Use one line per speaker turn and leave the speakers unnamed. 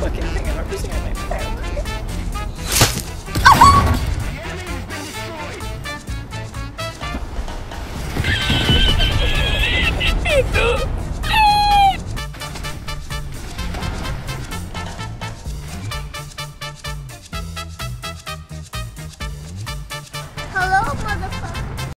fucking thing. I'm not using my phone.